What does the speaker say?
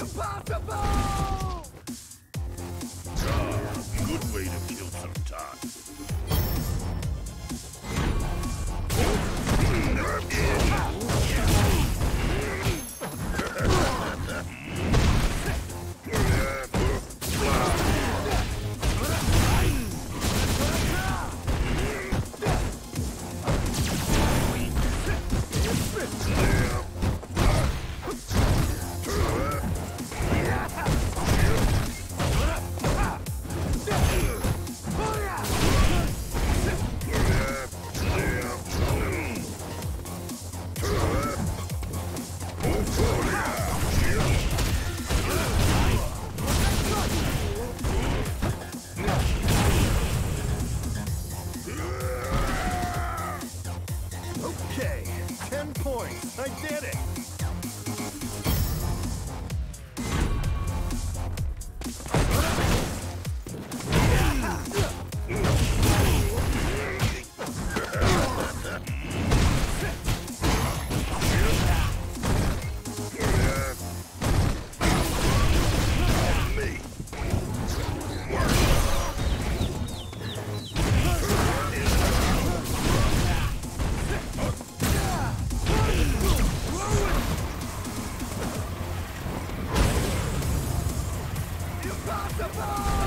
Impossible! Good way to kill some time. I did it. Impossible!